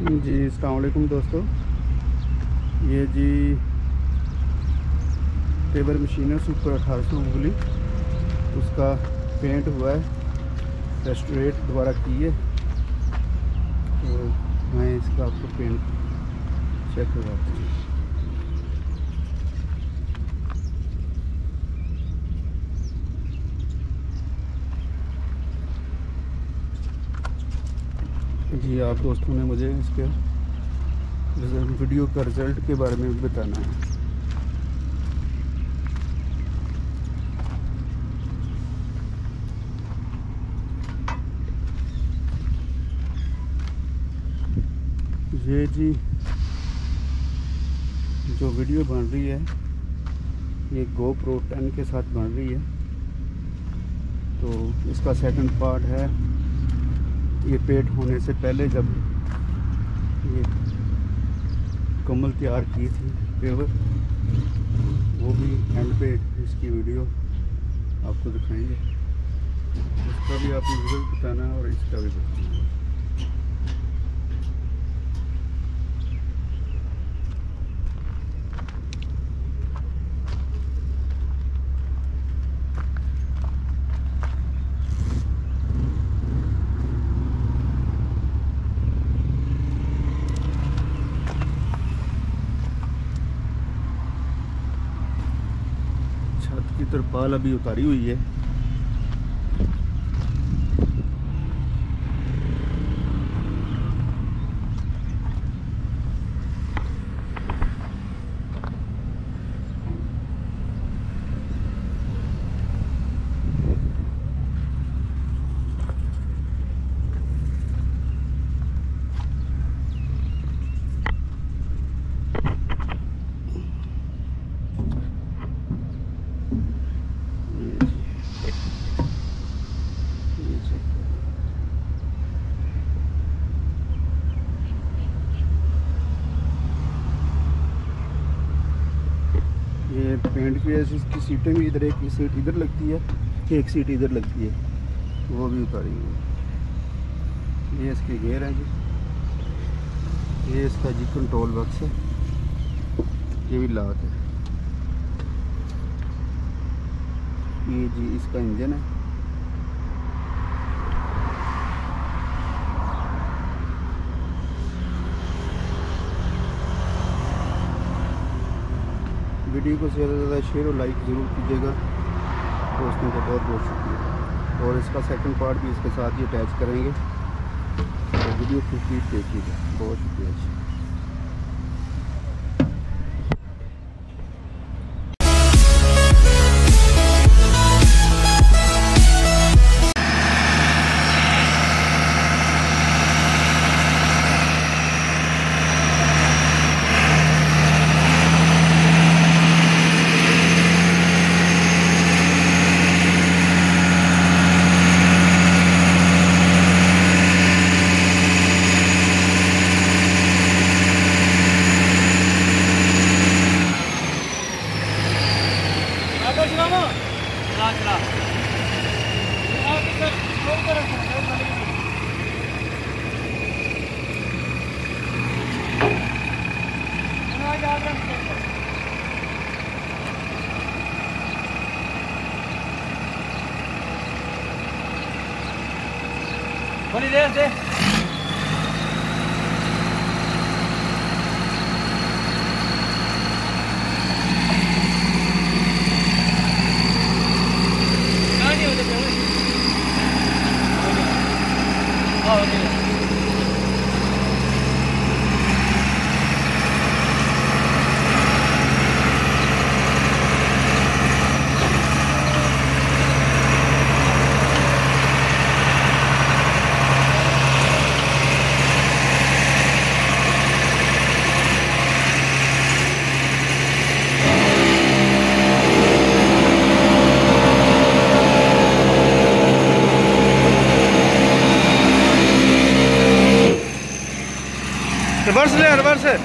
जी अलकुम दोस्तों। ये जी टेबल मशीन है, सुपर अठारह सौ उंगली उसका पेंट हुआ है रेस्टोरेट दोबारा की है। तो मैं इसका आपको पेंट चेक करवाता हूँ। जी आप दोस्तों ने मुझे इसके वीडियो का रिज़ल्ट के बारे में बताना है। ये जी जो वीडियो बन रही है, ये गो प्रो टेन के साथ बन रही है। तो इसका सेकंड पार्ट है। ये पेट होने से पहले जब ये कमल तैयार की थी पेवर, वो भी एंड पे इसकी वीडियो आपको दिखाएँगे। उसका भी आपने रिज़ल्ट बताना है और इसका भी बताना है छत की तरपाल अभी उतारी हुई है ये पेंट की वजह से इसकी सीटें भी इधर, एक सीट इधर लगती है, एक सीट इधर लगती है। वो भी उतारी हुई है ये इसके गेयर हैं जी। ये इसका जी कंट्रोल बक्स है। ये भी लात है। ये जी इसका इंजन है। वीडियो को ज़्यादा से ज़्यादा शेयर और लाइक ज़रूर कीजिएगा। दोस्तों का बहुत बहुत शुक्रिया। और इसका सेकंड पार्ट भी इसके साथ ही अटैच करेंगे। तो वीडियो कंप्लीट देखिएगा। बहुत शुक्रिया। Olha dentro, hein? रिवर्स ले रिवर्स है